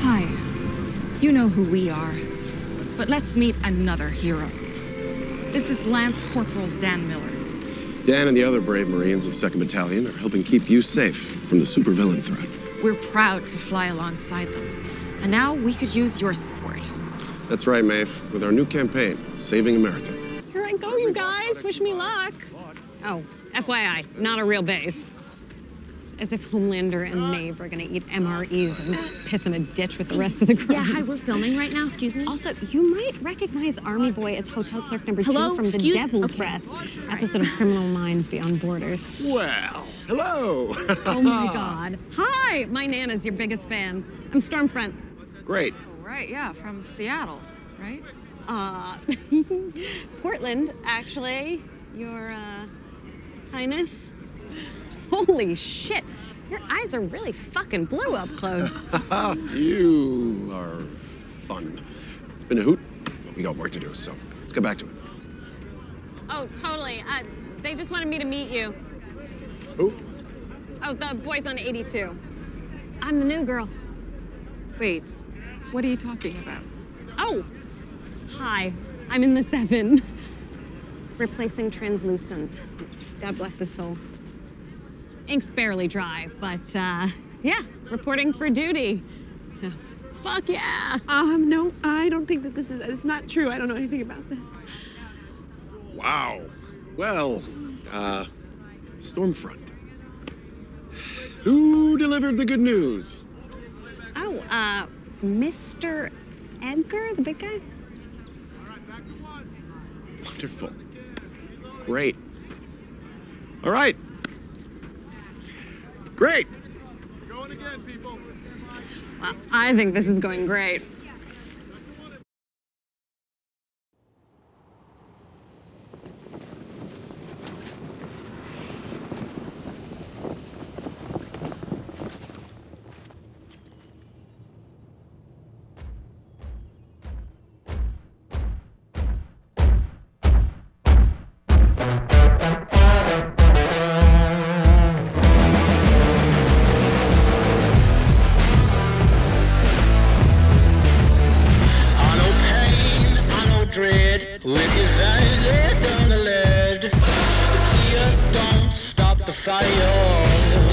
Hi. You know who we are. But let's meet another hero. This is Lance Corporal Dan Miller. Dan and the other brave Marines of 2nd Battalion are helping keep you safe from the supervillain threat. We're proud to fly alongside them. And now we could use your support. That's right, Maeve. With our new campaign, Saving America. Here I go, you guys. Wish me luck. Oh, FYI, not a real base. As if Homelander and Maeve are gonna eat MREs and piss in a ditch with the rest of the crew. Yeah, hi, we're filming right now. Excuse me. Also, you might recognize Army Boy as hotel clerk number Hello? two from Excuse- The Devil's okay. Breath, episode of Criminal Minds Beyond Borders. Well, hello. Oh my God. Hi, my Nana's your biggest fan. I'm Stormfront. Great. Right, yeah, from Seattle, right? Uh, Portland, actually. Your uh, Highness. Holy shit. Your eyes are really fucking blue up close. you are fun. It's been a hoot, but we got work to do, so let's get back to it. oh, totally. Uh, they just wanted me to meet you. Who? Oh, the boys on 82. I'm the new girl. Wait, what are you talking about? Oh, hi. I'm in the seven. Replacing translucent. God bless his soul. Ink's barely dry, but uh, yeah, reporting for duty. So, fuck yeah. Um, no, I don't think that this is. It's not true. I don't know anything about this. Wow. Well, uh, Stormfront. Who delivered the good news? Oh, uh, Mr. Edgar, the big guy? Wonderful. Great. All right. Great. Well, I think this is going great. I know dread. Wicked valley down the lead. The tears don't stop the fire.